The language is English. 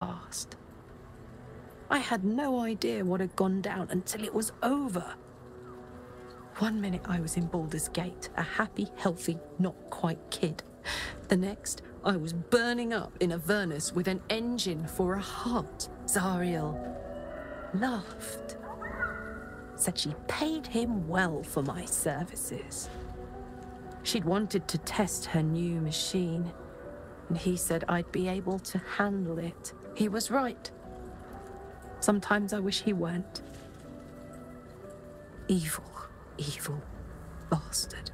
fast. I had no idea what had gone down until it was over. One minute I was in Baldur's Gate, a happy, healthy, not quite kid. The next, I was burning up in Avernus with an engine for a heart. Zariel laughed. Said she paid him well for my services. She'd wanted to test her new machine, and he said I'd be able to handle it. He was right. Sometimes I wish he weren't. Evil, evil bastard.